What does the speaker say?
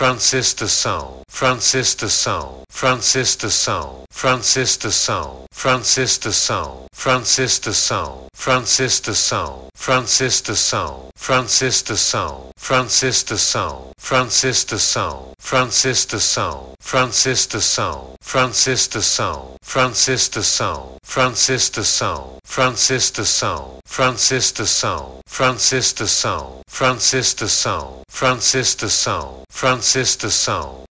Francis de Sales, Francis de Sales, Francis de Sales, Francis de Sales, Francis de Sales, Francis de Sales, Francis de Sales, Francis de Sales, Francis de Sales, Francis de Sales, Francis de Sales, Francis de Sales, Francis de Sales, Francis de Sales, Francis de Sales, Francis de Sales, Francis de Sales, Francis de Sales, Francis de Sales, Francis de Sales, Francis de Sales, Francis de Sales,